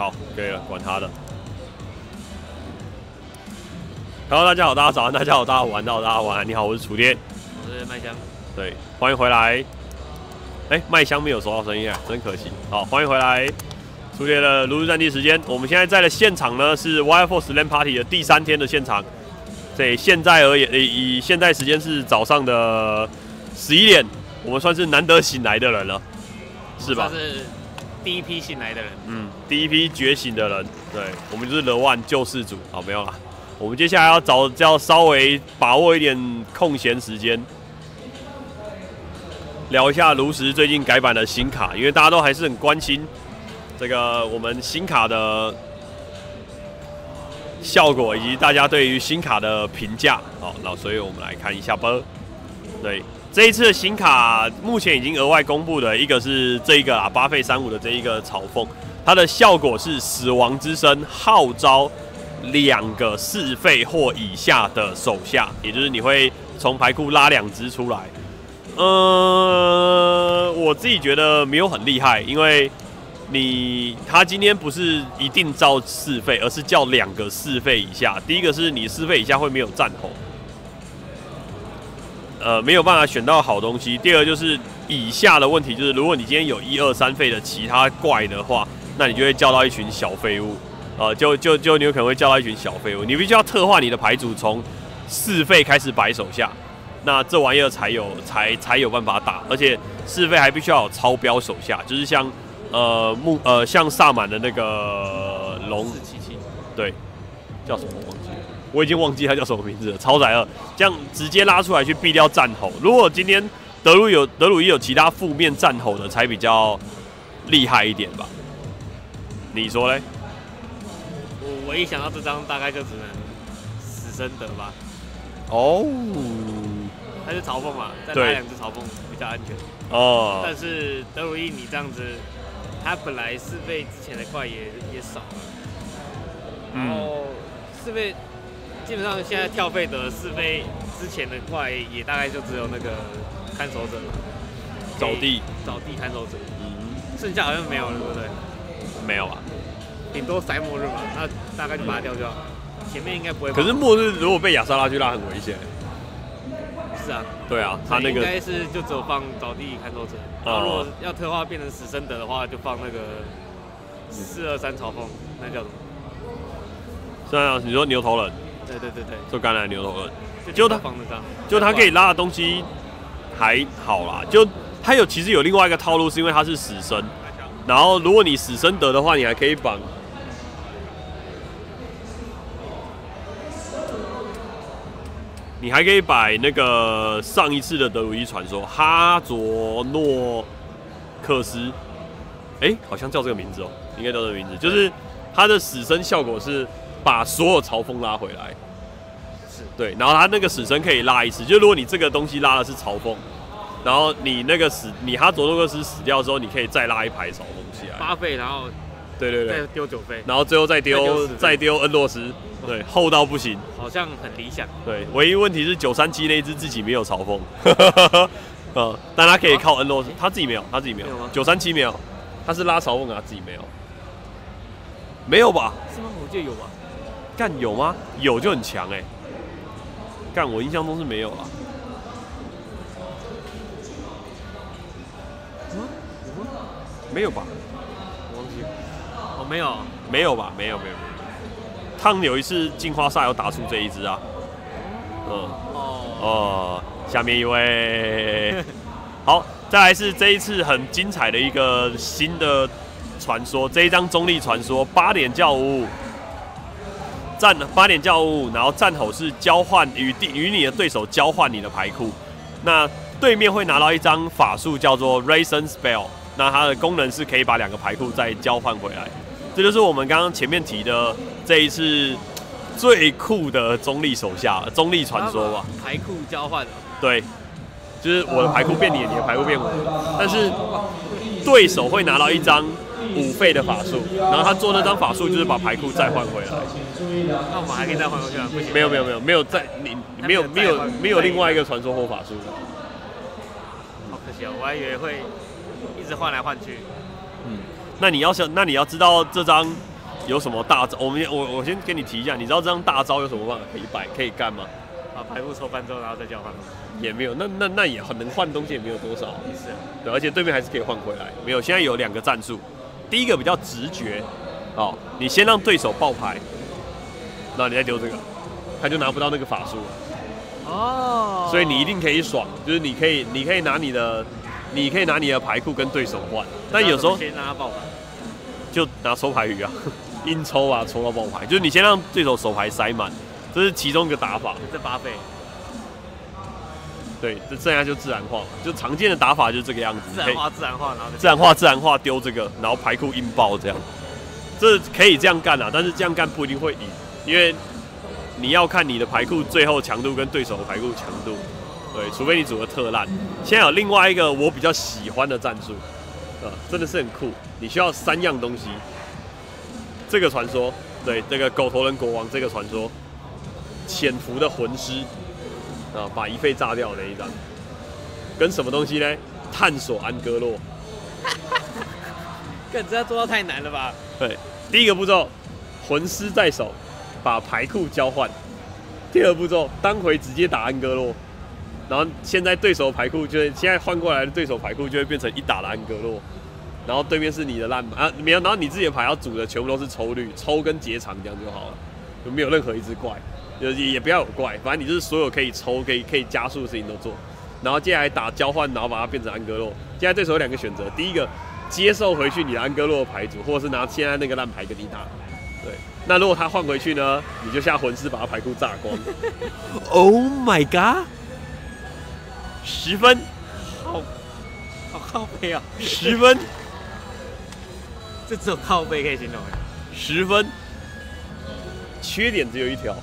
好，可以了，管他的。Hello，大家好，大家早安，大家好，大家晚安，大家晚安。你好，我是楚天，我是麦香。对，欢迎回来。哎，麦香没有收到声音啊，真可惜。好，欢迎回来。楚天的如日战地时间，我们现在在的现场呢是 Wild Force Land Party 的第三天的现场。对，现在而言，以以现在时间是早上的十一点，我们算是难得醒来的人了，是吧？是第一批醒来的人。嗯，第一批觉醒的人。对，我们就是 The One 救世主。好，没有了。我们接下来要找，要稍微把握一点空闲时间，聊一下炉石最近改版的新卡，因为大家都还是很关心这个我们新卡的效果，以及大家对于新卡的评价。好，那所以我们来看一下吧。对，这一次的新卡目前已经额外公布的一个是这一个啊，巴费三五的这一个嘲讽，它的效果是死亡之声号召。两个四费或以下的手下，也就是你会从牌库拉两只出来。呃，我自己觉得没有很厉害，因为你他今天不是一定照四费，而是叫两个四费以下。第一个是你四费以下会没有战吼，呃，没有办法选到好东西。第二就是以下的问题，就是如果你今天有一二三费的其他怪的话，那你就会叫到一群小废物。呃，就就就你有可能会叫到一群小废物，你必须要特化你的牌组，从四费开始摆手下，那这玩意儿才有才才有办法打，而且四费还必须要有超标手下，就是像呃木呃像萨满的那个龙对，叫什么我已经忘记他叫什么名字了，超载二，这样直接拉出来去避掉战吼。如果今天德鲁有德鲁伊有其他负面战吼的，才比较厉害一点吧？你说嘞？我一想到这张，大概就只能死生得吧。哦，他是嘲讽嘛，再拉两只嘲讽比较安全。哦。但是德鲁伊你这样子，他本来四倍之前的怪也也少了，然后四倍基本上现在跳费的是非之前的怪也大概就只有那个看守者嘛，找地找地看守者，嗯，剩下好像没有了，对不对？没有啊。顶多塞末日嘛，那大概就把它掉掉。前面应该不会。可是末日如果被亚莎拉去拉很危险。是啊。对啊，他那个应该是就只有放找地看守者。然后如果要特化变成死生德的话，就放那个四二三嘲讽，那叫什么？是啊，你说牛头人。对对对对。做橄榄牛头人。就他放得上。就他可以拉的东西还好啦，就他有其实有另外一个套路，是因为他是死神。然后，如果你死神得的话，你还可以绑，你还可以摆那个上一次的德鲁伊传说哈佐诺克斯，哎，好像叫这个名字哦，应该叫这个名字，就是他的死生效果是把所有嘲讽拉回来，是对，然后他那个死神可以拉一次，就如果你这个东西拉的是嘲讽。然后你那个死，你哈佐洛克斯死掉之后，你可以再拉一排嘲讽起来。八费，然后对对对，再丢九费，然后最后再丢再丢恩洛斯，对，厚到不行。好像很理想。对，唯一问题是九三七那只自己没有嘲讽，嗯，但他可以靠恩洛斯，他自己没有，他自己没有。九三七没有，他是拉嘲讽啊，自己没有。没有吧？是吗？我记得有吧？干有吗？有就很强哎。干我印象中是没有啊。没有吧？忘记哦，没有，没有吧？没有，没有，没有。汤有一次进化赛有打出这一只啊。嗯。哦。哦。下面一位。好，再来是这一次很精彩的一个新的传说，这一张中立传说八点教务战八点教务，然后战吼是交换与地与你的对手交换你的牌库，那对面会拿到一张法术叫做 Raisin Spell。那它的功能是可以把两个牌库再交换回来，这就是我们刚刚前面提的这一次最酷的中立手下中立传说吧。牌库交换对，就是我的牌库变你，你的牌库变我，但是对手会拿到一张五费的法术，然后他做那张法术就是把牌库再换回来。那我们还可以再换回去吗？不行。没有没有没有没有再你没有没有没有另外一个传说或法术。好可惜哦，我还以为会。一直换来换去，嗯，那你要想，那你要知道这张有什么大招？我们我我先跟你提一下，你知道这张大招有什么办法可以摆可以干吗？把牌库抽翻之后，然后再交换吗？也没有，那那那也很能换东西，也没有多少。也是啊，对，而且对面还是可以换回来。没有，现在有两个战术，第一个比较直觉，哦，你先让对手爆牌，然后你再丢这个，他就拿不到那个法术了。哦，所以你一定可以爽，就是你可以你可以拿你的，你可以拿你的牌库跟对手换，但有时候先让他爆牌，就拿抽牌鱼啊，硬抽啊，抽到爆牌，就是你先让对手手牌塞满，这是其中一个打法。这八倍，对，这剩下就自然化嘛，就常见的打法就是这个样子。自然化自然化，然后自然化自然化丢这个，然后牌库硬爆这样，这可以这样干啊，但是这样干不一定会赢，因为你要看你的牌库最后强度跟对手的牌库强度，对，除非你组的特烂。现在有另外一个我比较喜欢的战术，呃，真的是很酷，你需要三样东西，这个传说，对，这个狗头人国王这个传说，潜伏的魂师，啊，把一费炸掉的那一张，跟什么东西呢？探索安哥洛。更这要做到太难了吧？对，第一个步骤，魂师在手，把牌库交换。第二步骤，当回直接打安哥洛，然后现在对手牌库就会现在换过来的对手牌库就会变成一打的安哥洛，然后对面是你的烂牌啊，没有，然后你自己的牌要组的全部都是抽绿，抽跟结场这样就好了，就没有任何一只怪，也也不要有怪，反正你就是所有可以抽、可以可以加速的事情都做。然后接下来打交换，然后把它变成安哥洛。现在对手有两个选择，第一个接受回去你的安哥洛的牌组，或者是拿现在那个烂牌跟你打。对，那如果他换回去呢，你就下魂师把他牌库炸光。oh my god！十分，好好靠背啊，十分，这只有靠背可以形容哎。十分。缺点只有一条，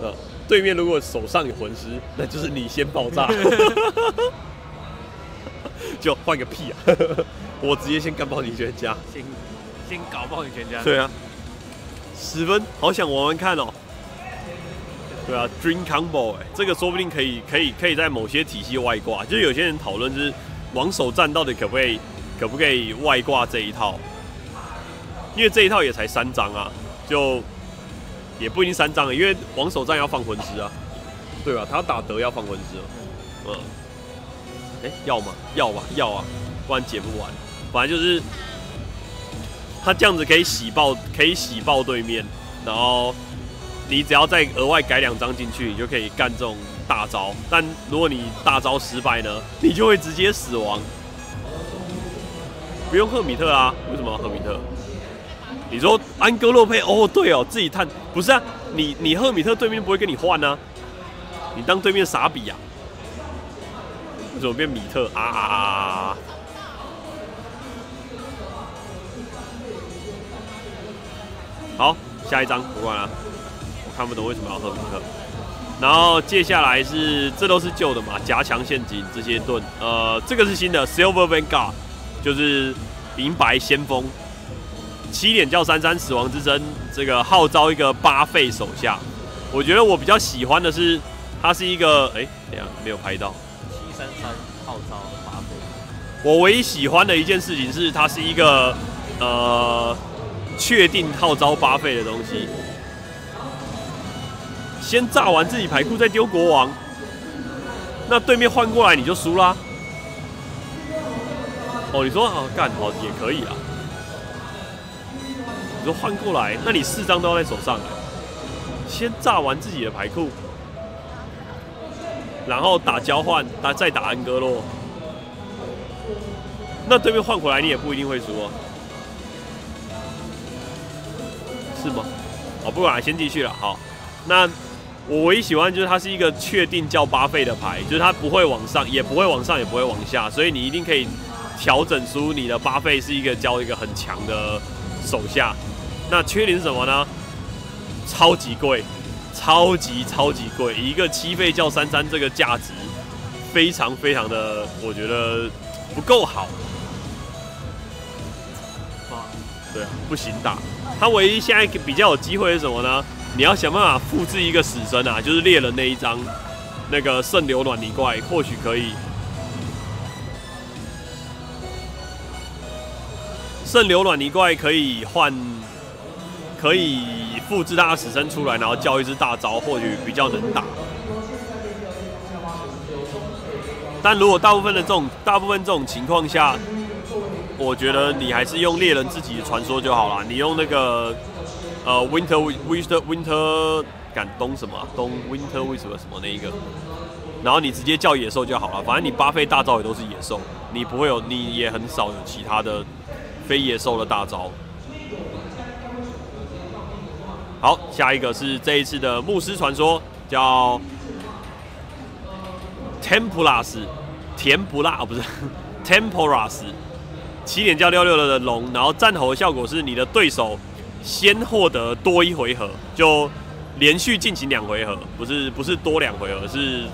呃，对面如果手上有魂师，那就是你先爆炸。就换个屁啊！我直接先干爆你全家。先先搞爆你全家。对啊，十分，好想玩玩看哦。对啊，Dream Combo 哎，这个说不定可以可以可以在某些体系外挂，就是有些人讨论是王手战到底可不可以可不可以外挂这一套，因为这一套也才三张啊，就也不一定三张了，因为王守战要放魂师啊，对吧？他打德要放魂师，嗯，哎、要吗？要吧，要啊，不然解不完。反正就是他这样子可以洗爆，可以洗爆对面，然后你只要再额外改两张进去，你就可以干这种大招。但如果你大招失败呢，你就会直接死亡。不用赫米特啊？为什么要赫米特？你说安哥洛佩？哦，对哦，自己探不是啊？你你赫米特对面不会跟你换呢、你当对面傻比呀、为什么变米特啊啊啊啊啊！好，下一张不管了，我看不懂为什么要赫米特。然后接下来是这都是旧的嘛，夹墙陷阱这些盾，呃，这个是新的 Silver Vanguard，就是银白先锋，七点叫三三死亡之争，这个号召一个八费手下。我觉得我比较喜欢的是，它是一个，哎、等下没有拍到。七三三号召八费，我唯一喜欢的一件事情是，它是一个呃确定号召八费的东西。先炸完自己牌库，再丢国王，那对面换过来你就输啦。哦，你说哦干好也可以啊。你说换过来，那你四张都要在手上。先炸完自己的牌库，然后打交换，打再打安哥洛。那对面换回来你也不一定会输哦，是吗？哦，不管了，先继续了。好，那我唯一喜欢就是它是一个确定叫八费的牌，就是它不会往上，也不会往上，也不会往下，所以你一定可以调整出你的八费是一个交一个很强的手下。那缺点是什么呢？超级贵，超级超级贵，一个七费叫三三，这个价值非常非常的，我觉得不够好。哇，对啊，不行打。他唯一现在比较有机会是什么呢？你要想办法复制一个死神啊，就是猎人那一张，那个圣流暖泥怪，或许可以。圣流暖泥怪可以换，可以复制他的死生出来，然后叫一只大招，或许比较能打。但如果大部分的这种大部分这种情况下，我觉得你还是用猎人自己的传说就好了。你用那个呃 Winter Winter Winter 赶冬什么冬 Winter w i 什么什么那一个，然后你直接叫野兽就好了。反正你八费大招也都是野兽，你不会有你也很少有其他的非野兽的大招。好，下一个是这一次的牧师传说，叫。Tempuras，甜不辣哦，不是 Tempuras，起点叫六六六的龙，然后战吼的效果是你的对手先获得多一回合，就连续进行两回合，不是不是多两回合，是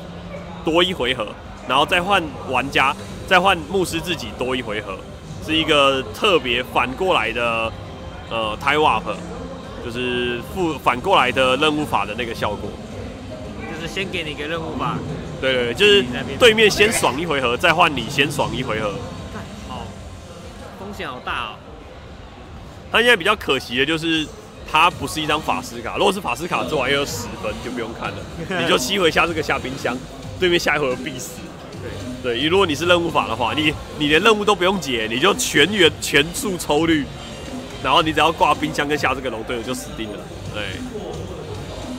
多一回合，然后再换玩家，再换牧师自己多一回合，是一个特别反过来的呃 Tie Up，就是复反过来的任务法的那个效果，就是先给你一个任务吧。对对对，就是对面先爽一回合，再换你先爽一回合。好，风险好大哦。他现在比较可惜的就是，他不是一张法师卡。如果是法师卡，这玩意儿十分就不用看了，你就吸回下这个下冰箱，对面下一回合必死。对，如果你是任务法的话，你你连任务都不用解，你就全员全速抽率，然后你只要挂冰箱跟下这个龙，队友就死定了。对。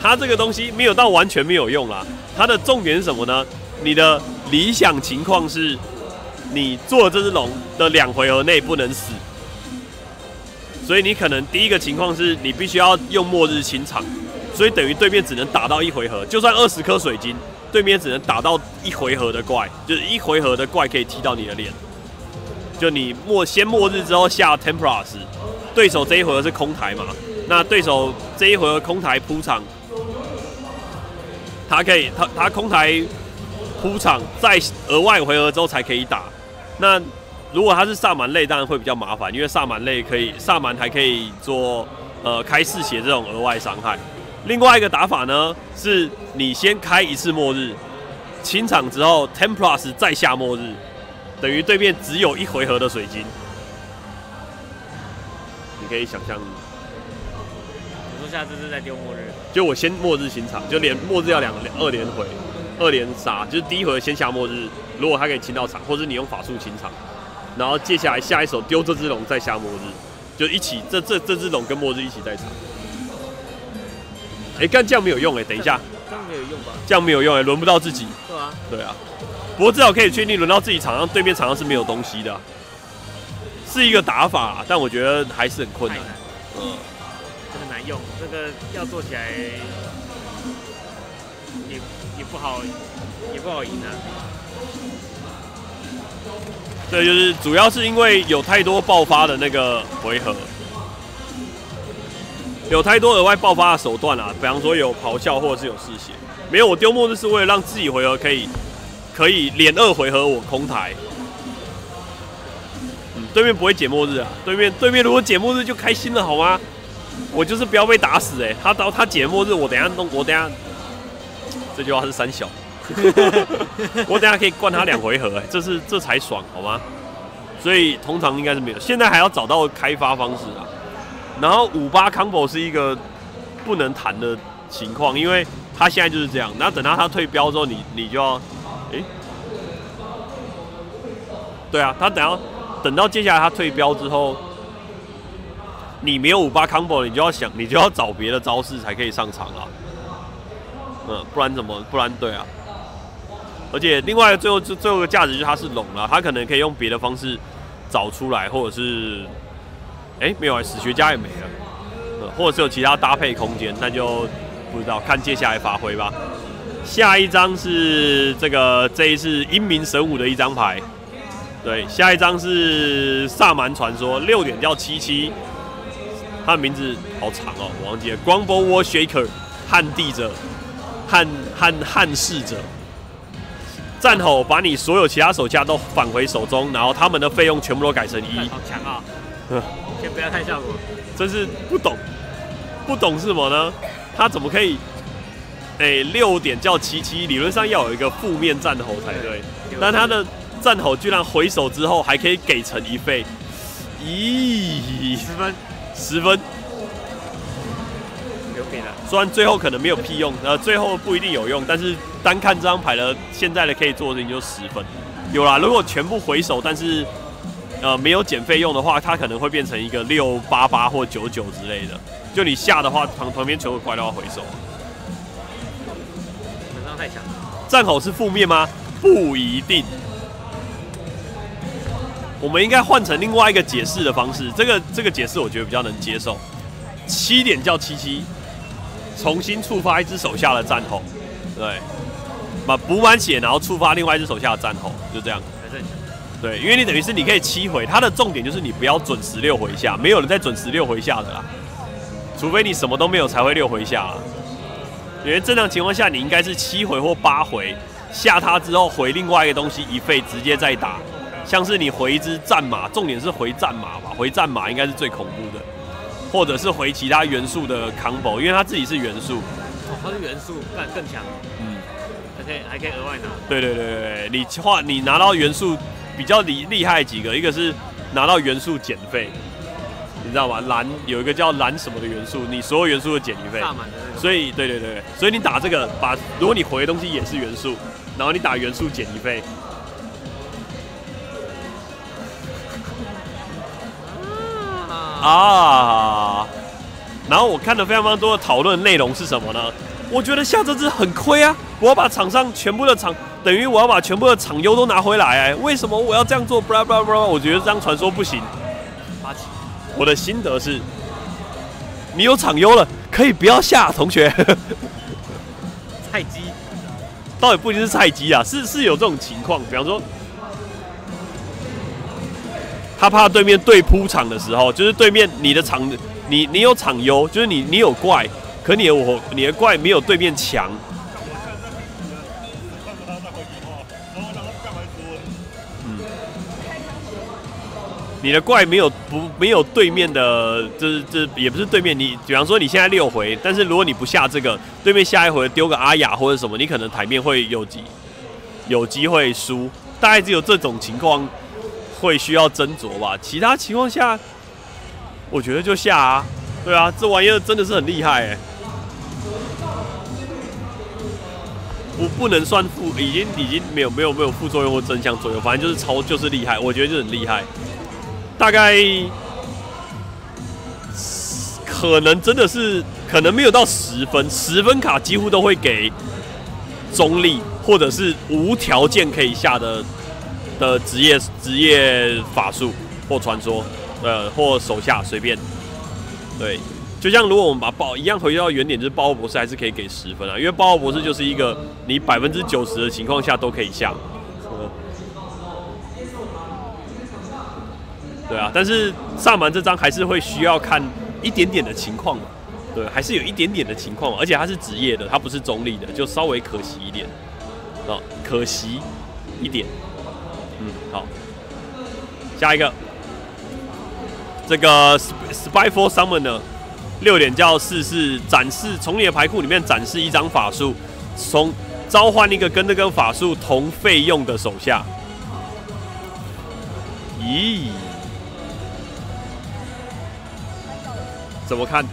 它这个东西没有到完全没有用啦，它的重点是什么呢？你的理想情况是，你做这只龙的两回合内不能死，所以你可能第一个情况是你必须要用末日清场，所以等于对面只能打到一回合，就算二十颗水晶，对面只能打到一回合的怪，就是一回合的怪可以踢到你的脸，就你末先末日之后下 Templar，对手这一回合是空台嘛？那对手这一回合空台铺场。他可以，他他空台铺场，在额外回合之后才可以打。那如果他是萨满类，当然会比较麻烦，因为萨满类可以，萨满还可以做呃开四血这种额外伤害。另外一个打法呢，是你先开一次末日，清场之后 ten plus 再下末日，等于对面只有一回合的水晶。你可以想象。下次是在丢末日，就我先末日清场，就连末日要两二连回，二连杀，就是第一回先下末日，如果他可以清到场，或者你用法术清场，然后接下来下一手丢这只龙再下末日，就一起这这这只龙跟末日一起在场。哎，干这样没有用哎，等一下，这样没有用吧？这样没有用哎，轮不到自己。对啊，对啊，不过至少可以确定轮到自己场上，对面场上是没有东西的，是一个打法，但我觉得还是很困难。嗯。用这个要做起来也也不好，也不好赢啊。对，就是主要是因为有太多爆发的那个回合，有太多额外爆发的手段啊，比方说有咆哮或者是有嗜血。没有，我丢末日是为了让自己回合可以可以连二回合我空台。嗯，对面不会解末日啊，对面对面如果解末日就开心了好吗？我就是不要被打死哎！他到他解末日，我等下弄，我等下这句话是三小，我等下可以灌他两回合哎，这是这才爽好吗？所以通常应该是没有，现在还要找到开发方式啊。然后五八 combo 是一个不能谈的情况，因为他现在就是这样。那等到他退标之后，你你就要哎，对啊，他等要等到接下来他退标之后。你没有五八 combo，你就要想，你就要找别的招式才可以上场了。嗯，不然怎么？不然对啊。而且另外最后最最后个价值就是它是龙了，它可能可以用别的方式找出来，或者是，哎，没有啊，史学家也没了。嗯，或者是有其他搭配空间，那就不知道看接下来发挥吧。下一张是这个这一次英明神武的一张牌。对，下一张是萨满传说，六点叫七七。他的名字好长哦，我忘记了。光波 War Shaker，撼地者，撼撼撼世者。战吼把你所有其他手下都返回手中，然后他们的费用全部都改成一。好强啊！先不要看效果。真是不懂，不懂是什么呢？他怎么可以？哎，六点叫七七，理论上要有一个负面战吼才对。但他的战吼居然回手之后还可以给成一费，咦？十分。十分，变了。虽然最后可能没有屁用，呃，最后不一定有用，但是单看这张牌的现在的可以做的事情就十分。有啦，如果全部回手，但是呃没有减费用的话，它可能会变成一个六八八或九九之类的。就你下的话，旁旁边全部怪都要回手。本上太强。战吼是负面吗？不一定。我们应该换成另外一个解释的方式。这个这个解释我觉得比较能接受。七点叫七七，重新触发一只手下的战吼，对，把补满血，然后触发另外一只手下的战吼，就这样。对，因为你等于是你可以七回，它的重点就是你不要准十六回下，没有人在准十六回下的啦，除非你什么都没有才会六回下。因为正常情况下你应该是七回或八回下它之后回另外一个东西一费直接再打，像是你回一只战马，重点是回战马吧，回战马应该是最恐怖的。或者是回其他元素的 combo，因为它自己是元素，哦，它是元素更更强，嗯，还可以还可以额外拿。对对对对对，你画你拿到元素比较厉厉害几个，一个是拿到元素减费，你知道吗？蓝有一个叫蓝什么的元素，你所有元素都减一费，所以对对对，所以你打这个把，如果你回的东西也是元素，然后你打元素减一费。啊，然后我看了非常非常多的讨论内容是什么呢？我觉得下这支很亏啊！我要把场上全部的场，等于我要把全部的场优都拿回来哎，为什么我要这样做？布拉布拉布拉！我觉得这张传说不行。我的心得是，你有场优了，可以不要下，同学。菜鸡，倒也不一定是菜鸡啊，是是有这种情况，比方说。他怕对面对铺场的时候，就是对面你的场，你你有场优，就是你你有怪，可你的我你的怪没有对面强。嗯，你的怪没有不没有对面的，这这也不是对面。你比方说你现在六回，但是如果你不下这个，对面下一回丢个阿雅或者什么，你可能台面会有机有机会输。大概只有这种情况。会需要斟酌吧，其他情况下，我觉得就下啊，对啊，这玩意儿真的是很厉害哎，不不能算副，已经已经没有没有没有副作用或正向作用，反正就是超就是厉害，我觉得就很厉害，大概可能真的是可能没有到十分，十分卡几乎都会给中立或者是无条件可以下的。的职业职业法术或传说，呃，或手下随便，对，就像如果我们把爆一样回到原点，就是爆博士还是可以给十分啊，因为爆博士就是一个你百分之九十的情况下都可以下，对啊，但是萨满这张还是会需要看一点点的情况，对，还是有一点点的情况，而且它是职业的，它不是中立的，就稍微可惜一点，啊，可惜一点。嗯，好，下一个，这个 Spy for Summon 呢，六点叫试试展示，从你的牌库里面展示一张法术，从召唤一个跟这根法术同费用的手下。咦？怎么看？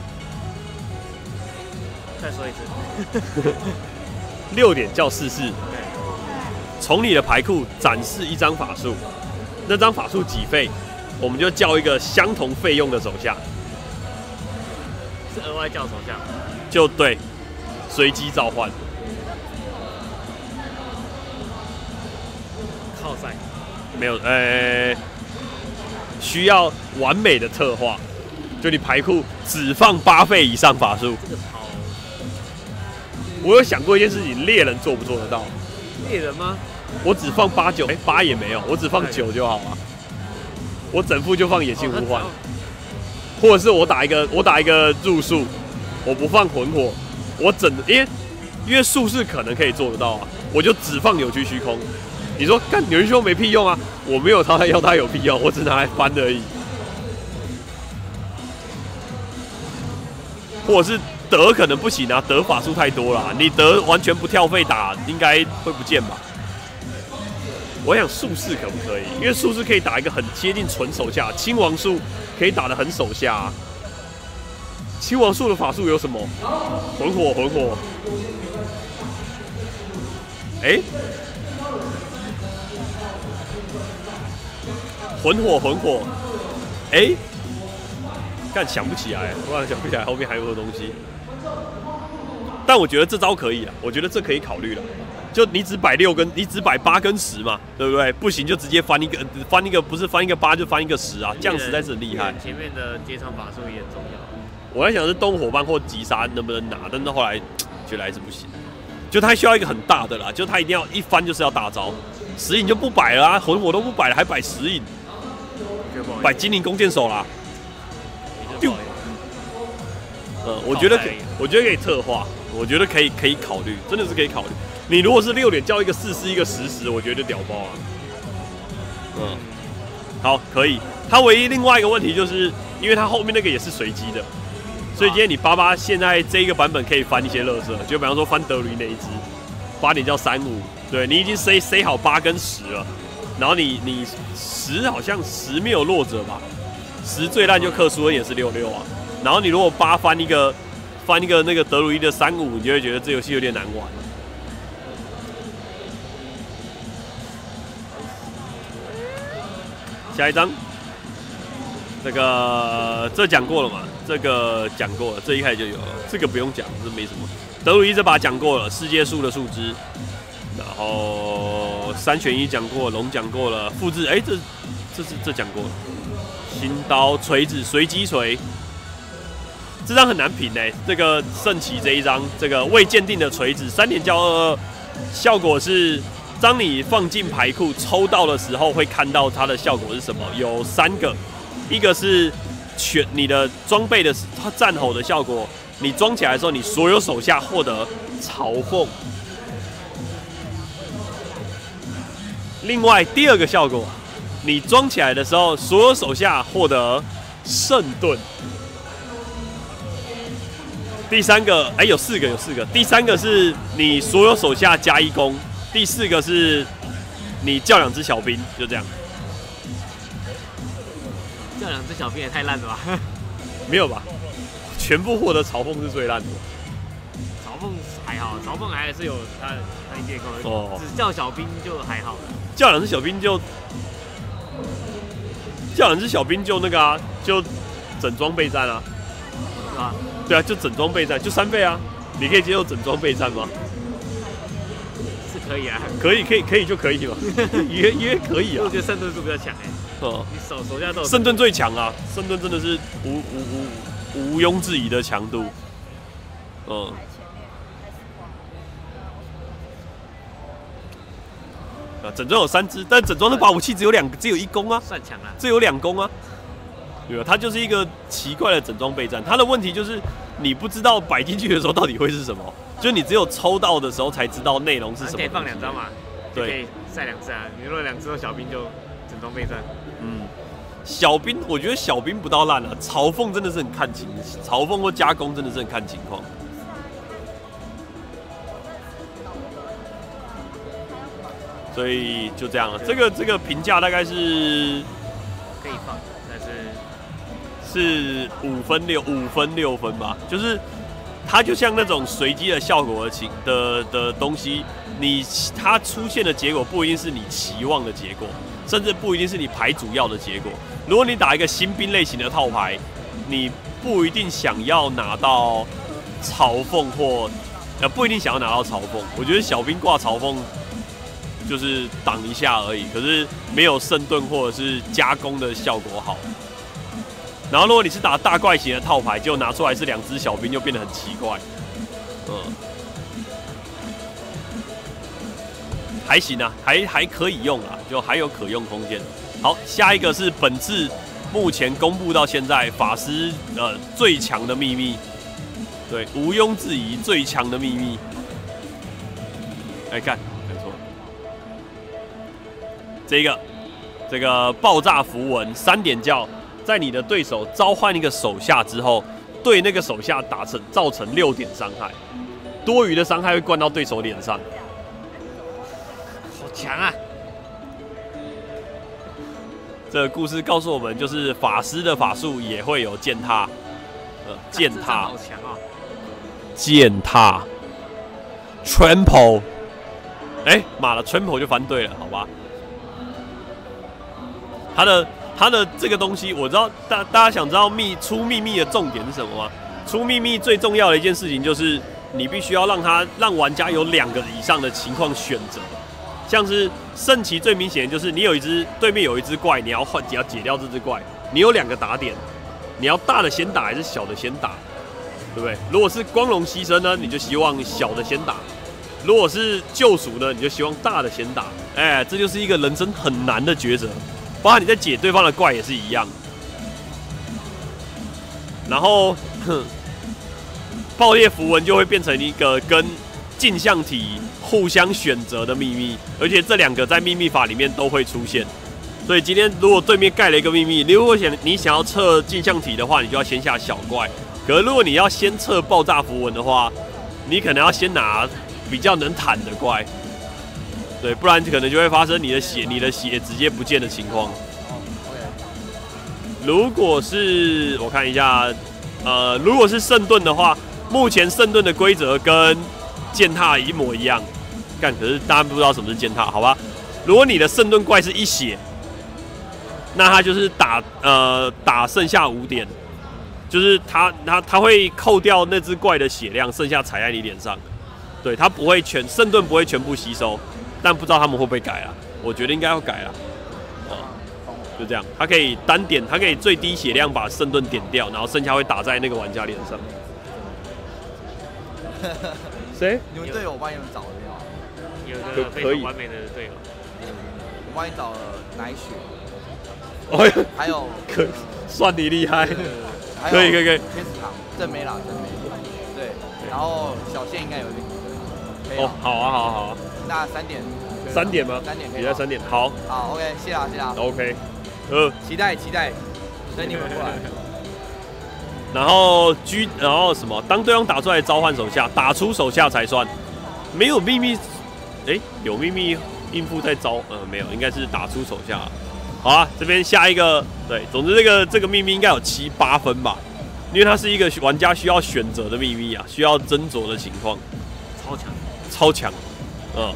再说一次。六点叫试试。从你的牌库展示一张法术，那张法术几费，我们就叫一个相同费用的手下，是额外叫手下，就对，随机召唤，靠赛，没有，呃，需要完美的策划，就你牌库只放八费以上法术，我有想过一件事情，猎人做不做得到？猎人吗？我只放八九，哎，八也没有，我只放九就好了。我整副就放野性呼唤，或者是我打一个，我打一个入术，我不放魂火，我整，因为因为术士可能可以做得到啊，我就只放扭曲虚空。你说干扭曲虚空没屁用啊？我没有他要他有屁用，我只拿来翻而已。或者是德可能不行啊，德法术太多了，你德完全不跳费打，应该会不见吧？我想术士可不可以？因为术士可以打一个很接近纯手下，亲王术可以打的很手下。亲王术的法术有什么？魂火，魂火。哎，魂火，魂火。哎，但想不起来，突然想不起来后面还有个东西。但我觉得这招可以了，我觉得这可以考虑了。就你只摆六跟，你只摆八跟十嘛，对不对？不行就直接翻一个，翻一个不是翻一个八就翻一个十啊，这样实在是很厉害。前面的接场法术也很重要。我在想是东火伴或急杀能不能拿，但是后来觉得还是不行。就他需要一个很大的啦，就他一定要一翻就是要大招，十影就不摆了啊，魂火都不摆了，还摆十影，摆精灵弓箭手啦。丢。呃，我觉得我觉得可以特化，我觉得可以可以考虑，真的是可以考虑。你如果是六点叫一个四十一个十十，我觉得就屌爆啊！嗯，好，可以。它唯一另外一个问题就是，因为它后面那个也是随机的，所以今天你八八现在这一个版本可以翻一些乐色，就比方说翻德鲁伊那一只，八点叫三五，对你已经塞塞好八跟十了，然后你你十好像十没有弱者吧，十最烂就克苏恩也是六六啊，然后你如果八翻一个翻一个那个德鲁伊的三五，你就会觉得这游戏有点难玩。下一张，这个这讲过了嘛？这个讲过了，这一开就有了。这个不用讲，这没什么。德鲁伊这把讲过了，世界树的树枝，然后三选一讲过，龙讲过了，复制，哎，这这是这讲过了。新刀锤子随机锤，这张很难评哎。这个圣骑这一张，这个未鉴定的锤子，三点交二二，效果是。当你放进牌库抽到的时候，会看到它的效果是什么？有三个，一个是全你的装备的它战吼的效果，你装起来的时候，你所有手下获得嘲讽。另外第二个效果，你装起来的时候，所有手下获得圣盾。第三个，哎，有四个，有四个。第三个是你所有手下加一攻。第四个是，你叫两只小兵，就这样。叫两只小兵也太烂了吧？没有吧？全部获得嘲讽是最烂的。嘲讽还好，嘲讽还是有他他一些功哦。只叫小兵就还好了。叫两只小兵就，叫两只小兵就那个啊，就整装备战啊。是吧？对啊，就整装备战，就三倍啊。你可以接受整装备战吗？可以啊，可以可以可以就可以了，约约可以啊。我觉得圣盾是比较强哎，哦，你手手下都圣盾最强啊，圣盾真的是无无无毋庸置疑的强度，嗯。啊，整装有三只，但整装的把武器只有两个，只有一攻啊，算强啊，只有两攻啊，对啊？它就是一个奇怪的整装备战，它的问题就是你不知道摆进去的时候到底会是什么。就你只有抽到的时候才知道内容是什么。可以放两张嘛？对，可以晒两次啊。你如果两只都小兵就整装备战。嗯，小兵我觉得小兵不到烂了，嘲讽真的是很看情，嘲讽或加工真的是很看情况。所以就这样了，这个这个评价大概是可以放，是五分六五分六分吧，就是。它就像那种随机的效果的情的的东西，你它出现的结果不一定是你期望的结果，甚至不一定是你牌主要的结果。如果你打一个新兵类型的套牌，你不一定想要拿到嘲讽或呃不一定想要拿到嘲讽。我觉得小兵挂嘲讽就是挡一下而已，可是没有圣盾或者是加工的效果好。然后，如果你是打大怪型的套牌，就拿出来是两只小兵，就变得很奇怪。嗯，还行啊，还还可以用啊，就还有可用空间。好，下一个是本次目前公布到现在法师呃最强的秘密，对，毋庸置疑最强的秘密。来看，没错，这个这个爆炸符文三点叫。在你的对手召唤一个手下之后，对那个手下打成造成六点伤害，多余的伤害会灌到对手脸上。好强啊！这个故事告诉我们，就是法师的法术也会有践踏，呃，践踏好，强啊！践踏，trample，哎，妈了，trample 就翻对了，好吧？他的它的这个东西，我知道大大家想知道秘出秘密的重点是什么吗？出秘密最重要的一件事情就是你必须要让他让玩家有两个以上的情况选择，像是圣骑最明显的就是你有一只对面有一只怪，你要换你要解掉这只怪，你有两个打点，你要大的先打还是小的先打，对不对？如果是光荣牺牲呢，你就希望小的先打；如果是救赎呢，你就希望大的先打。哎，这就是一个人生很难的抉择，包括你在解对方的怪也是一样。然后，哼，爆裂符文就会变成一个跟镜像体互相选择的秘密，而且这两个在秘密法里面都会出现。所以今天如果对面盖了一个秘密，你如果想你想要测镜像体的话，你就要先下小怪。可是如果你要先测爆炸符文的话，你可能要先拿比较能坦的怪，对，不然可能就会发生你的血你的血直接不见的情况。如果是我看一下，呃，如果是圣盾的话，目前圣盾的规则跟践踏一模一样。干，可是大家不知道什么是践踏，好吧？如果你的圣盾怪是一血，那他就是打呃打剩下五点，就是他他他会扣掉那只怪的血量，剩下踩在你脸上。对他不会全圣盾不会全部吸收，但不知道他们会不会改啊？我觉得应该要改啊。哦，就这样，他可以单点，他可以最低血量把圣盾点掉，然后剩下会打在那个玩家脸上。谁？你们队友我帮你们找了没有？有一个非可以常完美的队友，我帮你找了奶雪，哦呦，还有可呃算你厉害。可以可以可以天使堂正妹啦，正妹。对，然后小线应该有一点。可以哦，好啊，好啊，好啊，那三点。三点吗？三点可以在三点，好好，OK，谢啦谢啦，，OK，呃，期待期待，等你们过来。然后狙，然后什么？当对方打出来召唤手下，打出手下才算。没有秘密，哎，有秘密应付在招，呃，没有，应该是打出手下。好啊，这边下一个，对，总之这个这个秘密应该有七八分吧，因为它是一个玩家需要选择的秘密啊，需要斟酌的情况，超强。超强，嗯，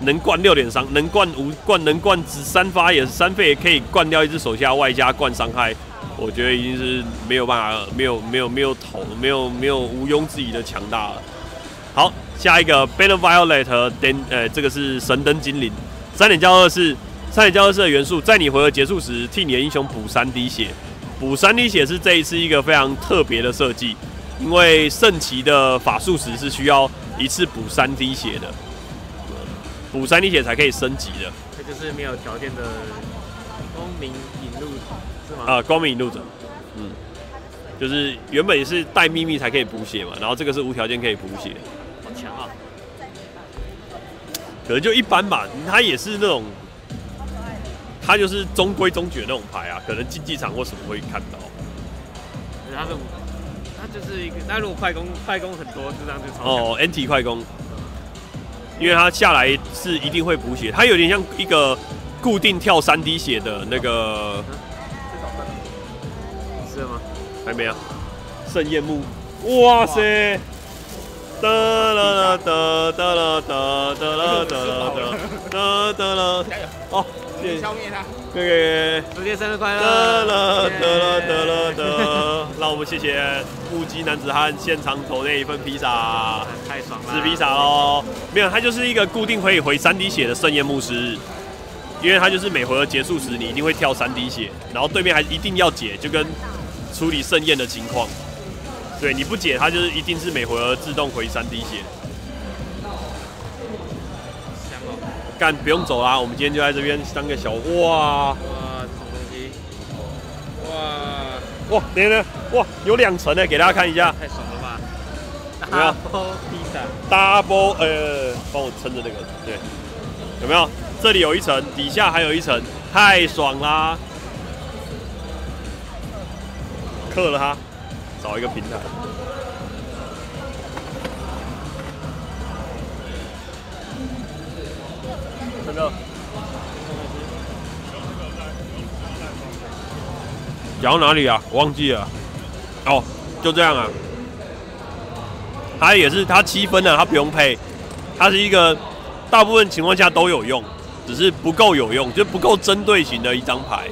能灌六点伤，能灌无灌能灌只三发也是三费也可以灌掉一只手下，外加灌伤害，我觉得已经是没有办法，没有没有没有头，没有没有毋庸置疑的强大了。好，下一个 Banner Violet 和 Den，呃，这个是神灯精灵，三点交二是三点交二是的元素，在你回合结束时替你的英雄补三滴血，补三滴血是这一次一个非常特别的设计，因为圣骑的法术时是需要一次补三滴血的，补三滴血才可以升级的。这就是没有条件的光明引路是吗？啊，光明引路者，嗯，就是原本也是带秘密才可以补血嘛，然后这个是无条件可以补血，好强啊！可能就一般吧。他也是那种，他就是中规中矩的那种牌啊，可能竞技场或什么会看到。他是他就是一个，那如果快攻快攻很多，就这样就超强。哦，NT 快攻，因为他下来是一定会补血，他有点像一个固定跳三滴血的那个，是吗？还没啊，盛宴幕，哇塞！哒啦啦哒哒啦哒哒啦哒啦哒哒啦，哦，消灭他。可以可以。昨天生日快哒乐！啦得啦得啦哒，让我们谢谢目击男子汉现场投那一份披萨，太爽了！吃披萨喽！没有，它就是一个固定可以回三滴血的盛宴牧师，因为它就是每回合结束时你一定会跳三滴血，然后对面还一定要解，就跟处理盛宴的情况。对，你不解，他就是一定是每回合自动回三滴血。干，不用走啦，我们今天就在这边当个小哇哇，这种东西，哇，哇，等等，哇，有两层的，给大家看一下太爽了吧！大波披萨，，double，呃，帮我撑着那个，对，有没有？这里有一层，底下还有一层，太爽啦！克了它，找一个平台。真的。讲到哪里啊？我忘记了。哦，就这样啊。它也是它七分啊，它不用配，它是一个大部分情况下都有用，只是不够有用，就不够针对型的一张牌。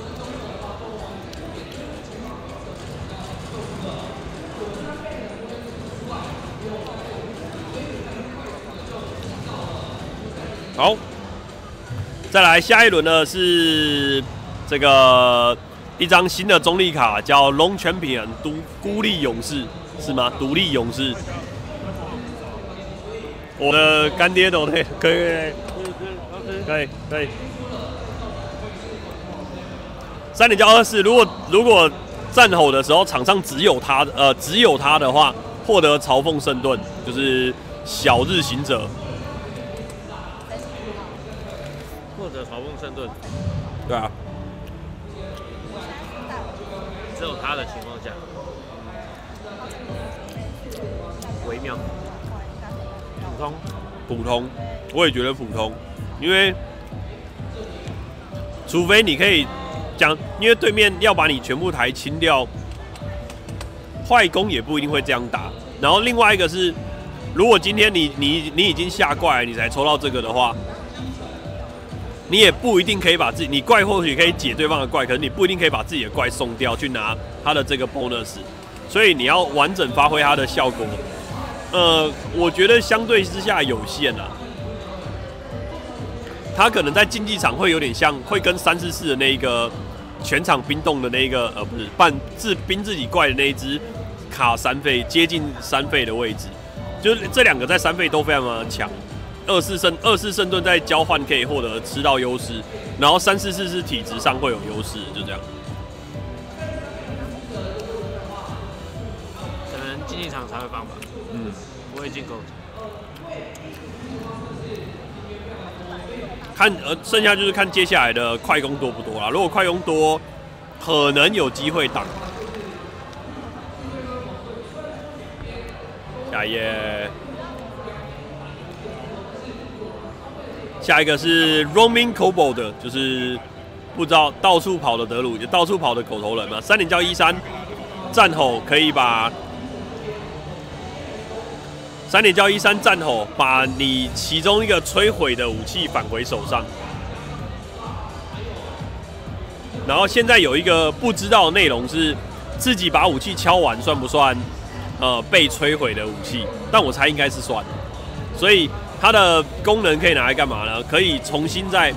好，再来下一轮呢是这个一张新的中立卡，叫龙泉品独孤立勇士，是吗？独立勇士。我的干爹都可以，可以，可以，可以。三点交二四，如果如果战吼的时候场上只有他，呃，只有他的话，获得嘲讽圣盾，就是小日行者。圣盾。对啊。只有他的情况下，微妙。普通，普通，我也觉得普通，因为除非你可以讲，因为对面要把你全部台清掉，坏攻也不一定会这样打。然后另外一个是，如果今天你你你已经下怪，你才抽到这个的话，你也不一定可以把自己，你怪或许可以解对方的怪，可是你不一定可以把自己的怪送掉去拿他的这个 bonus，所以你要完整发挥它的效果。呃，我觉得相对之下有限啊。他可能在竞技场会有点像，会跟三四四的那一个全场冰冻的那一个，呃，不是半自冰自己怪的那一只卡三费接近三费的位置，就是这两个在三费都非常的强。二四圣二四圣盾在交换可以获得吃到优势，然后三四四是体质上会有优势，就这样。可能竞技场才会放吧。嗯，不会进攻。看，呃，剩下就是看接下来的快攻多不多啦。如果快攻多，可能有机会挡。下一页，下一个是 Roaming Kobold，就是不知道到处跑的德鲁，就到处跑的狗头人嘛。三点叫一三，战吼可以把。三点叫一三战吼，把你其中一个摧毁的武器返回手上。然后现在有一个不知道的内容是，自己把武器敲完算不算呃被摧毁的武器？但我猜应该是算。所以它的功能可以拿来干嘛呢？可以重新再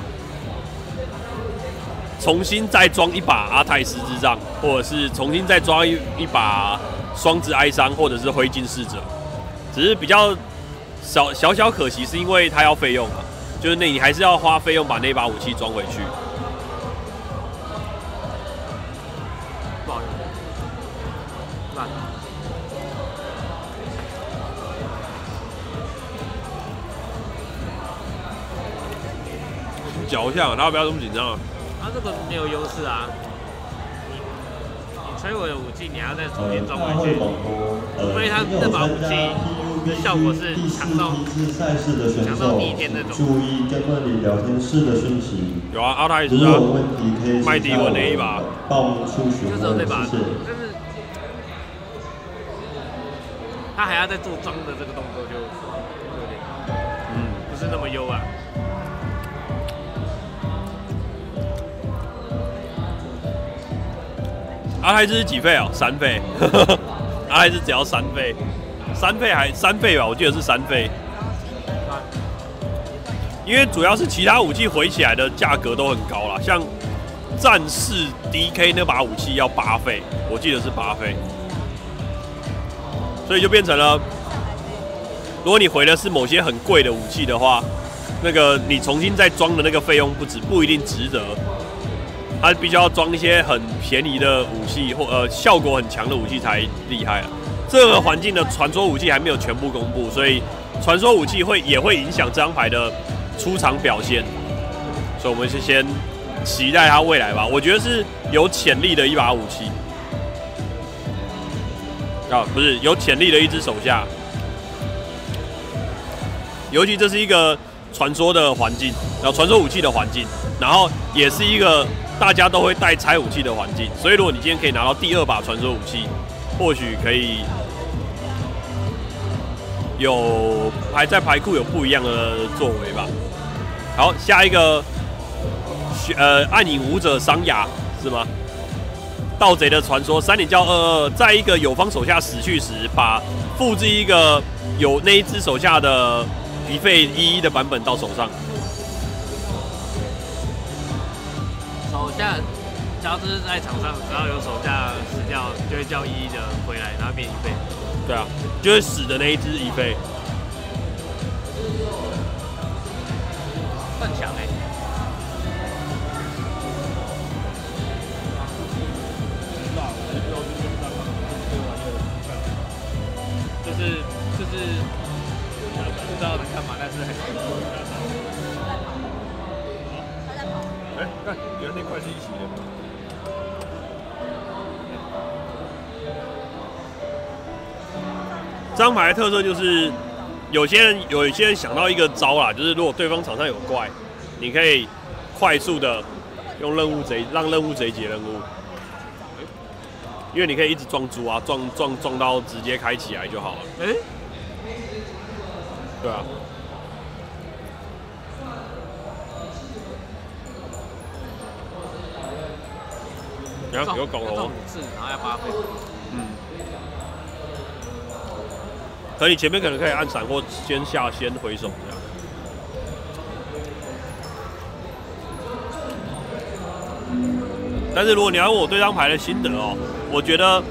重新再装一把阿泰斯之杖，或者是重新再装一一把双子哀伤，或者是灰烬使者。只是比较小小小可惜，是因为它要费用啊，就是那你还是要花费用把那把武器装回去。脚下，大家不要这么紧张啊。他这个没有优势啊。摧毁的武器，你要再重新装回去，除非他这把武器效果是强到强到逆天那种。注意跟那里聊天室的讯息。有啊，阿泰是啊，麦迪文那一把。就只有这把，但是他还要再做装的这个动作，就有点，嗯，不是那么优啊。阿泰兹是几费啊？三费，阿泰兹只要三费，三费还三费吧？我记得是三费。因为主要是其他武器回起来的价格都很高啦，像战士 DK 那把武器要八费，我记得是八费，所以就变成了，如果你回的是某些很贵的武器的话，那个你重新再装的那个费用不值，不一定值得。他必须要装一些很便宜的武器，或呃效果很强的武器才厉害啊。这个环境的传说武器还没有全部公布，所以传说武器会也会影响这张牌的出场表现。所以我们是先期待它未来吧。我觉得是有潜力的一把武器啊，不是有潜力的一只手下。尤其这是一个传说的环境，然后传说武器的环境，然后也是一个。大家都会带拆武器的环境，所以如果你今天可以拿到第二把传说武器，或许可以有排在排库有不一样的作为吧。好，下一个，呃，暗影舞者桑雅是吗？盗贼的传说三点教二二，在一个友方手下死去时，把复制一个有那一只手下的一费一一的版本到手上。手下交织在场上，只要有手下死掉，就会叫一一的回来，然后变一倍。对啊，就是死的那一只一倍。很强哎。就是就是不知道能干嘛，但是很。哎，看，原来那块是一起的。这张牌的特色就是，有些人有一些人想到一个招啦，就是如果对方场上有怪，你可以快速的用任务贼让任务贼解任务。因为你可以一直撞猪啊，撞撞撞到直接开起来就好了。哎，对啊。然后有狗龙，然后要八倍。嗯。可你前面可能可以按闪或先下先回手这样。但是如果你要问我对这张牌的心得哦。我觉得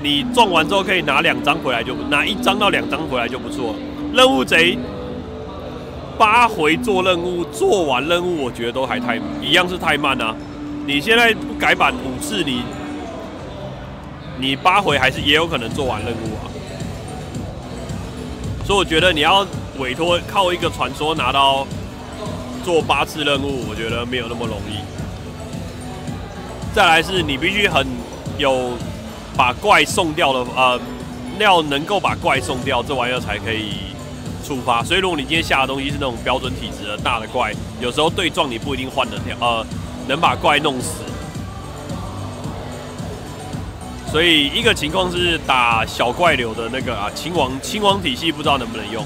你撞完之后可以拿两张回来，就拿一张到两张回来就不错。任务贼八回做任务，做完任务我觉得都还太一样是太慢啊！你现在不改版五次，你你八回还是也有可能做完任务啊。所以我觉得你要委托靠一个传说拿到做八次任务，我觉得没有那么容易。再来是你必须很。有把怪送掉的，呃，要能够把怪送掉，这玩意儿才可以触发。所以如果你今天下的东西是那种标准体质的大的怪，有时候对撞你不一定换得掉，呃，能把怪弄死。所以一个情况是打小怪流的那个啊，亲王亲王体系不知道能不能用，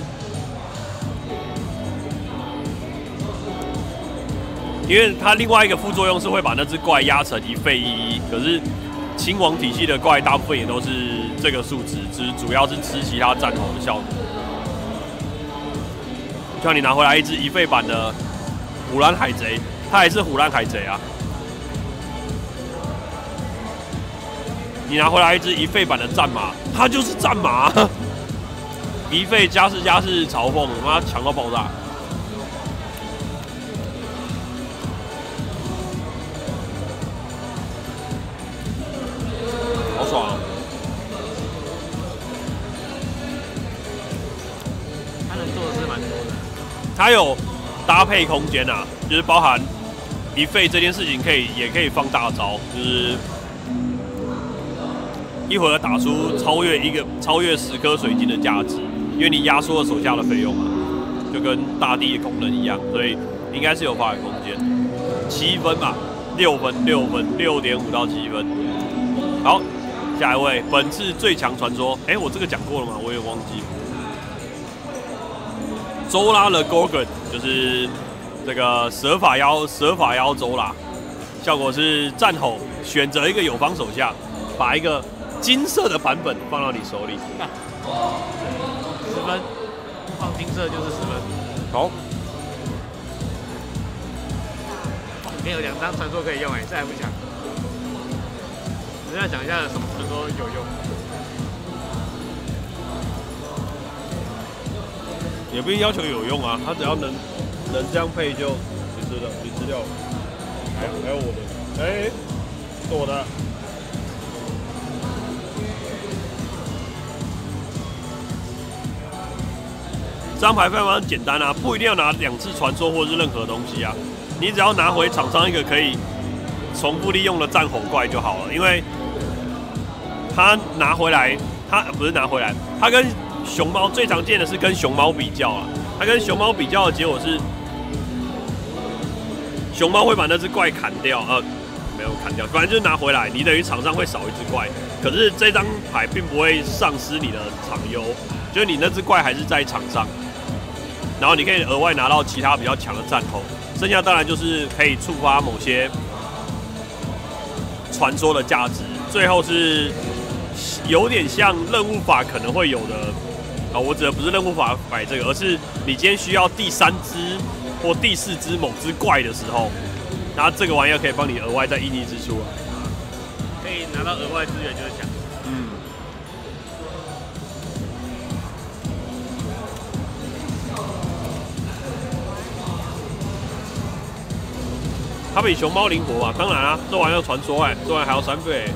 因为它另外一个副作用是会把那只怪压成一废一，可是。亲王体系的怪大部分也都是这个数值，只主要是吃其他战头的效果。像你拿回来一只一费版的虎蓝海贼，它还是虎烂海贼啊。你拿回来一只一费版的战马，他就是战马。一费加是加是嘲讽，妈强到爆炸。好爽！他能做的是蛮多的，他有搭配空间呐，就是包含一费这件事情可以也可以放大招，就是一会儿打出超越一个超越十颗水晶的价值，因为你压缩了手下的费用嘛，就跟大地的功能一样，所以应该是有发展空间。七分嘛，六分，六分，六点五到七分。好，下一位，本次最强传说，哎，我这个讲过了吗？我也忘记。周拉的 Gorgon 就是这个蛇法妖，蛇法妖周啦，效果是战吼，选择一个友方手下，把一个金色的版本放到你手里，十分，放金色就是十分。好，里面有两张传说可以用，哎，这还不强。我们要讲一下什么传说有用。也不一定要求有用啊，他只要能能这样配就你知道，你知道。还有还有我的，哎，是我的。这张牌非常简单啊，不一定要拿两次传说或者是任何东西啊，你只要拿回场上一个可以重复利用的战吼怪就好了，因为他拿回来，他不是拿回来，他跟。熊猫最常见的是跟熊猫比较啊，它跟熊猫比较的结果是，熊猫会把那只怪砍掉，呃，没有砍掉，反正就是拿回来，你等于场上会少一只怪，可是这张牌并不会丧失你的场优，就是你那只怪还是在场上，然后你可以额外拿到其他比较强的战头，剩下当然就是可以触发某些传说的价值，最后是有点像任务法可能会有的啊，我指的不是任务法摆这个，而是你今天需要第三只或第四只某只怪的时候，然后这个玩意儿可以帮你额外再印一只出来。可以拿到额外资源就是强。嗯。它比熊猫灵活嘛，当然啊，这玩意儿传说哎，这玩意儿还要三倍。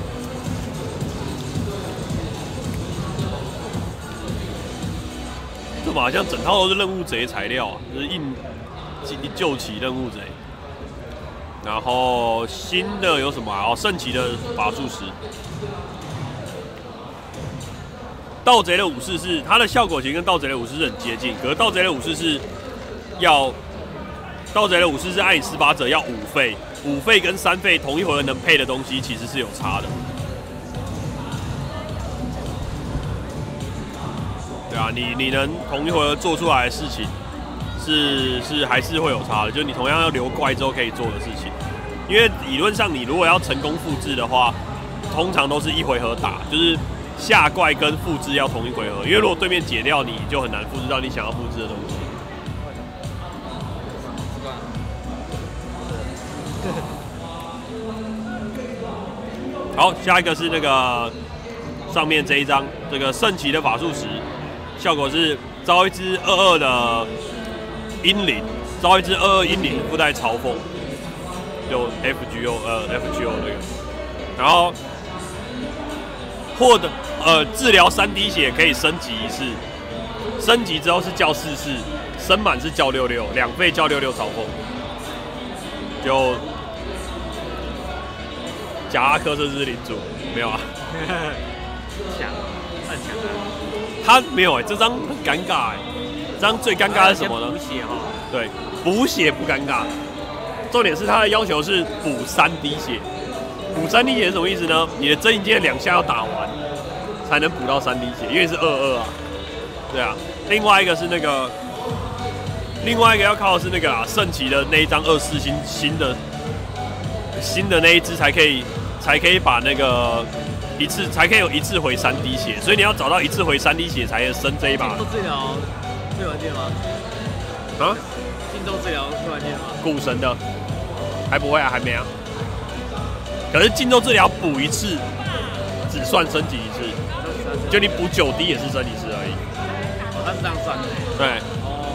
这么好像整套都是任务贼材料啊，就是硬救起任务贼。然后新的有什么啊？哦，圣骑的法术石。盗贼的武士是它的效果其实跟盗贼的武士是很接近，可是盗贼的武士是要盗贼的武士是爱施法者要五费，五费跟三费同一回合能配的东西其实是有差的。对啊，你你能同一回合做出来的事情。是是还是会有差的，就是你同样要留怪之后可以做的事情，因为理论上你如果要成功复制的话，通常都是一回合打，就是下怪跟复制要同一回合，因为如果对面解掉你就很难复制到你想要复制的东西。好，下一个是那个上面这一张，这个圣骑的法术石，效果是招一只二二的。阴灵招一只二二阴灵附带嘲讽，就 F G O 呃 F G O 那个，然后获得呃治疗三滴血可以升级一次，升级之后是叫四四，升满是叫六六，两倍叫六六嘲讽，就贾阿克这只领主没有啊？强，很强的，他没有哎，这张很尴尬哎。这张最尴尬是什么呢？补血哈，对，补血不尴尬，重点是他的要求是补三滴血。补三滴血是什么意思呢？你的真影剑两下要打完，才能补到三滴血，因为是二二啊。对啊，另外一个是那个，另外一个要靠的是那个啊，圣骑的那一张二四星新的新的那一只才可以才可以把那个一次才可以有一次回三滴血，所以你要找到一次回三滴血才能升这一把。会玩剑吗？啊？金州治疗会玩剑吗？股神的，还不会啊，还没啊。可是金州治疗补一次，只算升级一次，就你补九滴也是升级一次而已。哦，他是这样算的。对。哦。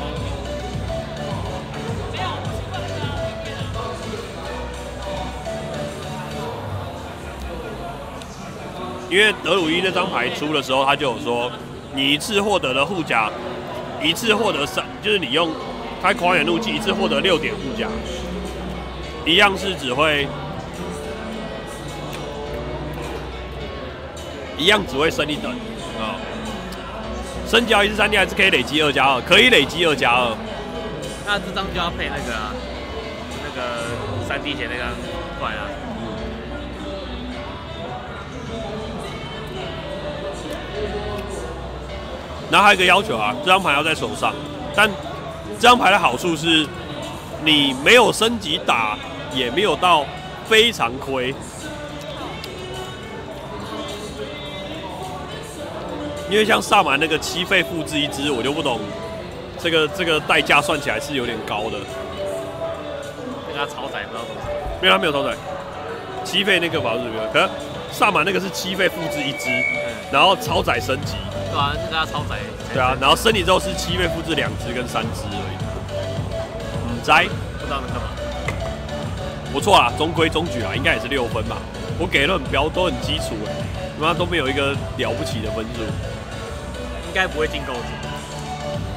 因为德鲁伊那张牌出的时候，他就有说，你一次获得的护甲。一次获得三，就是你用开狂野怒气一次获得六点护甲，一样是只会，一样只会升一等啊。升级一次三 D 还是可以累积二加二，可以累积二加二。那这张就要配那个那个三 D 血那张怪啊。然后还有一个要求啊，这张牌要在手上，但这张牌的好处是，你没有升级打，也没有到非常亏。因为像萨满那个七费复制一只，我就不懂，这个这个代价算起来是有点高的。那他超载不知道多少？没有他没有超载，七费那个保值没有，可萨满那个是七费复制一只，然后超载升级。对啊，那个超载。对啊，然后升级之后是七倍复制两只跟三只而已。嗯，摘不知道能干嘛。不错啊，中规中矩啊，应该也是六分吧。我给了很标，都很基础哎，他妈都没有一个了不起的分数。应该不会进钩子。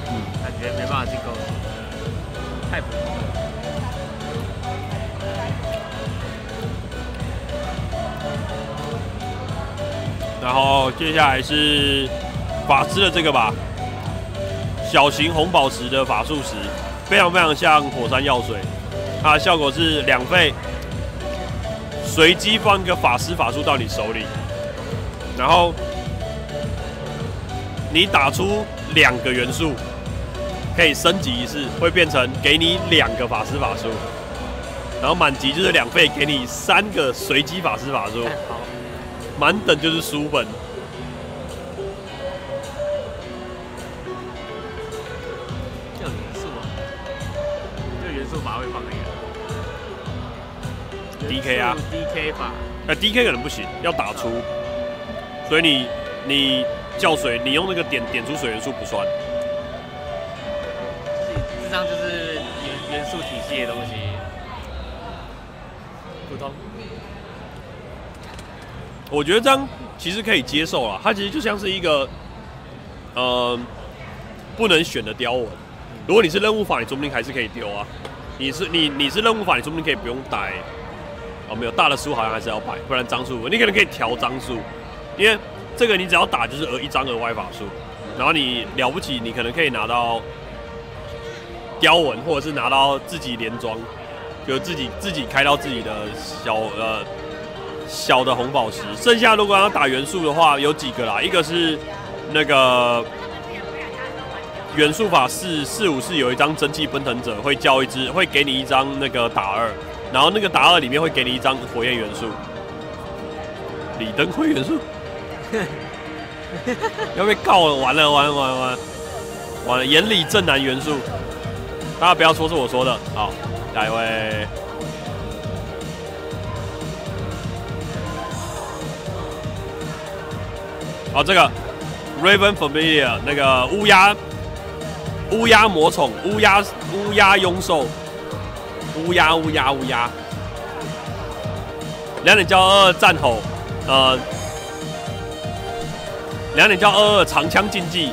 嗯，感觉没办法进钩子，太普通了。然后接下来是。法师的这个吧，小型红宝石的法术石，非常非常像火山药水。它的效果是两倍，随机放一个法师法术到你手里，然后你打出两个元素，可以升级一次，会变成给你两个法师法术，然后满级就是两倍，给你三个随机法师法术，满等就是书本。这有元素啊，这元素法会放那个 DK 啊，DK 法，那 DK 可能不行，要打出，所以你你叫水，你用那个点点出水元素不算。这张就是元元素体系的东西，普通。我觉得这样其实可以接受了，它其实就像是一个，呃，不能选的雕文。如果你是任务法，你说不定还是可以丢啊。你是你你是任务法，你说不定可以不用带。哦，没有大的书好像还是要摆，不然张数你可能可以调张数，因为这个你只要打就是额一张额外法术，然后你了不起，你可能可以拿到雕文，或者是拿到自己连装，就自己自己开到自己的小呃小的红宝石。剩下如果要打元素的话，有几个啦，一个是那个元素法四四五四有一张蒸汽奔腾者，会叫一只，会给你一张那个打二，然后那个打二里面会给你一张火焰元素，李登辉元素，要被告了，完了完了完了完了完了，眼里正南元素，大家不要说是我说的，好，下一位。好，这个 Raven Familiar 那个乌鸦乌鸦魔宠乌鸦乌鸦拥兽乌鸦乌鸦乌鸦，两点交二二战吼，呃，两点交二二长枪竞技，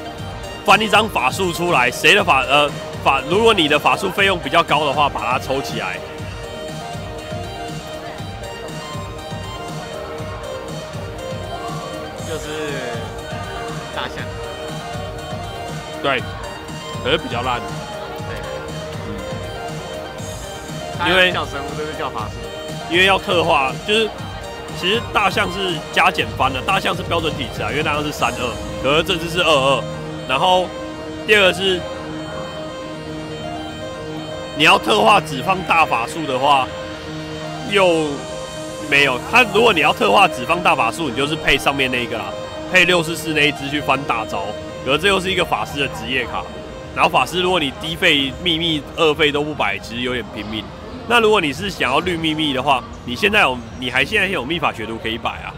翻一张法术出来，谁的法呃法，如果你的法术费用比较高的话，把它抽起来。对，可是比较烂。对，因为叫神物都是叫法术，因为要刻画，就是其实大象是加减翻的，大象是标准体质啊，因为大象是三二，可是这只是二二。然后第二个是你要特化只放大法术的话，又没有它。如果你要特化只放大法术，你就是配上面那个啦，配六四四那一只去翻大招。可是这又是一个法师的职业卡，然后法师如果你低费秘密、二费都不摆，其实有点拼命。那如果你是想要绿秘密的话，你现在有，你还现在有秘法学徒可以摆啊，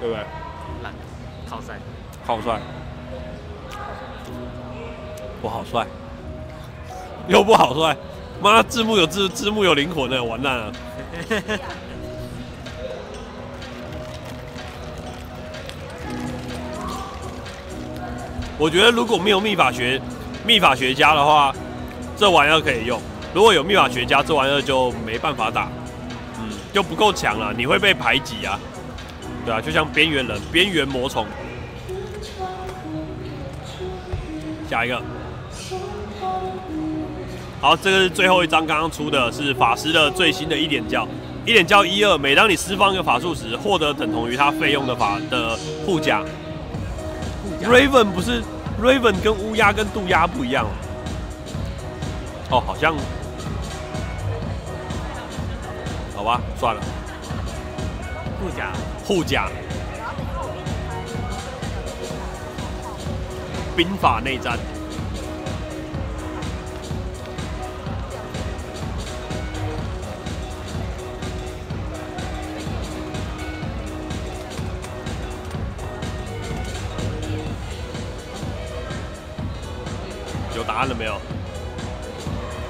对不对？烂，靠山，好帅，我好帅，又不好帅，妈字幕有字字幕有灵魂的，完蛋了。我觉得如果没有秘法学秘法学家的话，这玩意儿可以用；如果有秘法学家，这玩意儿就没办法打，嗯，就不够强了，你会被排挤啊。对啊，就像边缘人、边缘魔宠。下一个，好，这个是最后一张，刚刚出的是法师的最新的一点教，一点教一二，每当你释放一个法术时，获得等同于它费用的法的护甲。Raven 不是 Raven 跟乌鸦跟渡鸦不一样。哦，好像，好吧，算了，护甲，护甲，兵法内战，答案了没有？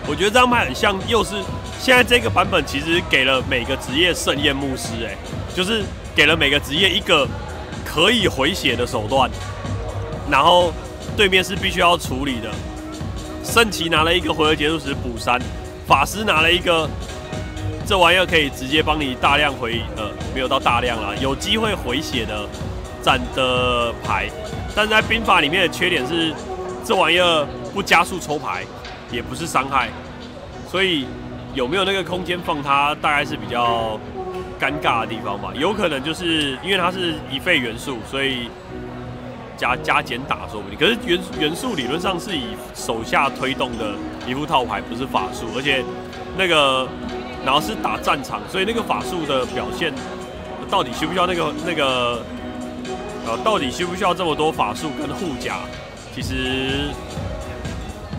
我觉得这张牌很像，又是现在这个版本其实给了每个职业盛宴牧师，哎，就是给了每个职业一个可以回血的手段，然后对面是必须要处理的。圣骑拿了一个回合结束时补三，法师拿了一个这玩意儿可以直接帮你大量回，呃，没有到大量啦，有机会回血的战的牌，但是在兵法里面的缺点是这玩意儿不加速抽牌，也不是伤害，所以有没有那个空间放它，大概是比较尴尬的地方吧。有可能就是因为它是一费元素，所以加加减打说不定。可是元元素理论上是以手下推动的一副套牌，不是法术，而且那个然后是打战场，所以那个法术的表现到底需不需要那个那个呃，到底需不需要这么多法术跟护甲？其实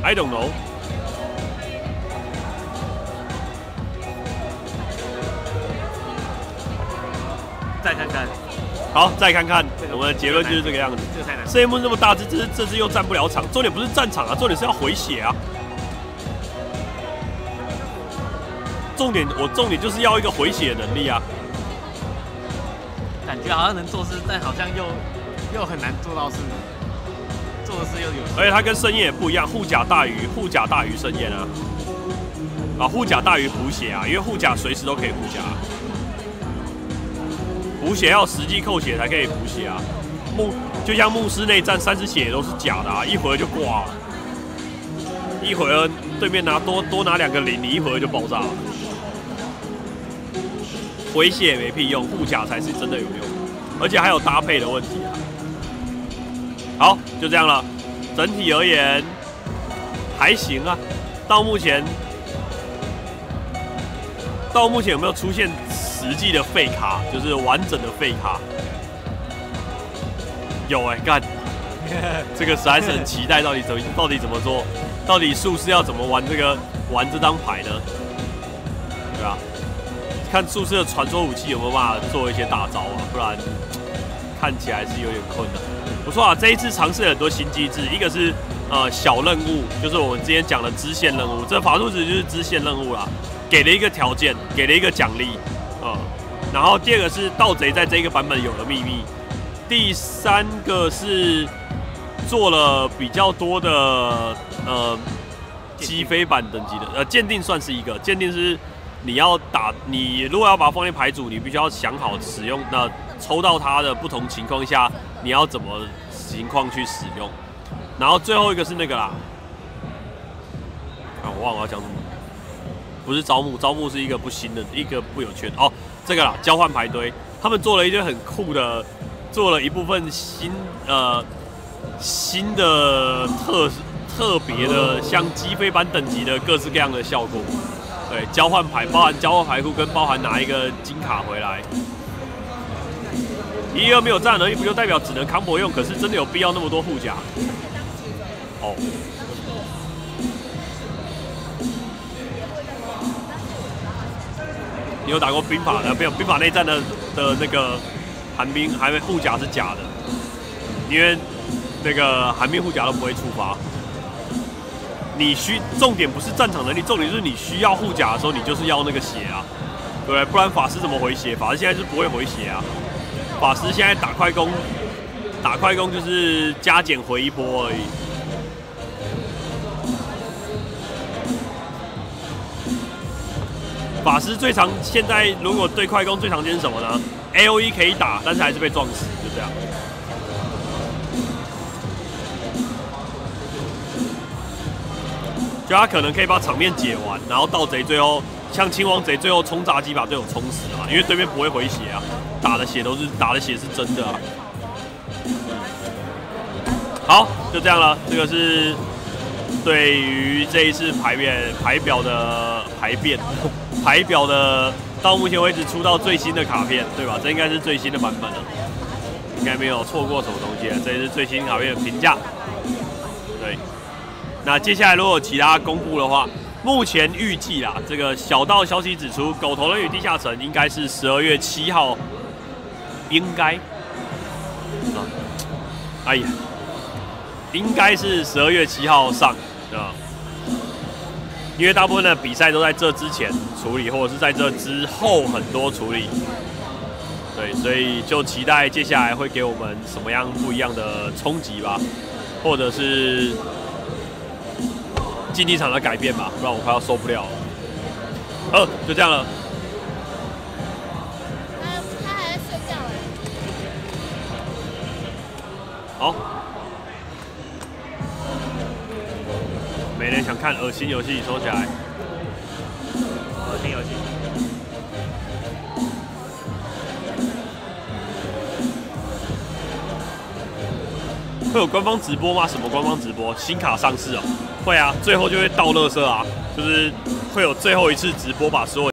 I don't know。再看看，好，再看看这个我们的结论就是这个样子。这个太难。圣木这么大只，这这只又占不了场，重点不是战场啊，重点是要回血啊。重点我重点就是要一个回血能力啊。感觉好像能做事，但好像又又很难做到事，而且它跟盛宴也不一样，护甲大于护甲大于盛宴啊。啊，护甲大于补血啊，因为护甲随时都可以护甲、补血要实际扣血才可以补血啊。牧就像牧师内战三十血都是假的啊，一会儿就挂了。一会儿对面拿多多拿两个零，你一会儿就爆炸了。回血没屁用，护甲才是真的有用，而且还有搭配的问题啊。好，就这样了。整体而言还行啊。到目前，到目前有没有出现实际的废卡，就是完整的废卡？有哎、干，这个实在是很期待，到底怎么到底怎么做？到底术士要怎么玩这个玩这张牌呢？对吧、看术士的传说武器有没有办法做一些大招啊，不然看起来是有点困难。不错啊，这一次尝试了很多新机制，一个是呃小任务，就是我们之前讲的支线任务，这法术值就是支线任务啦，给了一个条件，给了一个奖励，呃，然后第二个是盗贼在这个版本有了秘密，第三个是做了比较多的呃击飞版等级的，呃鉴定算是一个，鉴定是你要打你如果要把它放进牌组，你必须要想好使用那抽到它的不同情况下，你要怎么情况去使用。然后最后一个是那个啦，啊我忘了我要讲什么，不是招募，招募是一个不新的一个不有趣的哦，这个啦交换牌堆，他们做了一堆很酷的，做了一部分新呃新的特特别的像击飞般等级的各式各样的效果。对，交换牌包含交换牌库跟包含拿一个金卡回来。一二没有战能力，不就代表只能康博用？可是真的有必要那么多护甲？哦。你有打过兵法的？没有，兵法内战的的那个寒冰还没护甲是假的，因为那个寒冰护甲都不会触发。你需重点不是战场能力，重点是你需要护甲的时候，你就是要那个血啊，对不对？不然法师怎么回血？法师现在是不会回血啊。法师现在打快攻，打快攻就是加减回一波而已。法师最常现在如果对快攻最常见是什么呢？A O E 可以打，但是还是被撞死，就这样。就他可能可以把场面解完，然后盗贼最后像青王贼最后冲炸机把队友冲死了嘛，因为对面不会回血啊，打的血都是打的血是真的啊。好，就这样了，这个是对于这一次牌面牌表的牌变牌表的到目前为止出到最新的卡片，对吧？这应该是最新的版本了，应该没有错过什么东西了，这是最新卡片的评价。对。那接下来如果其他公布的话，目前预计啦，这个小道消息指出，《狗头人与地下城》应该是十二月七号，应该啊，哎呀，应该是十二月七号上啊，因为大部分的比赛都在这之前处理，或者是在这之后很多处理。对，所以就期待接下来会给我们什么样不一样的冲击吧，或者是。竞技场的改变吧，不然我快要受不了了。呃，就这样了。他他还在睡觉哎。好。没人想看恶心游戏，收起来。恶心游戏。会有官方直播吗？什么官方直播？新卡上市哦，会啊，最后就会到垃圾啊，就是会有最后一次直播，把所有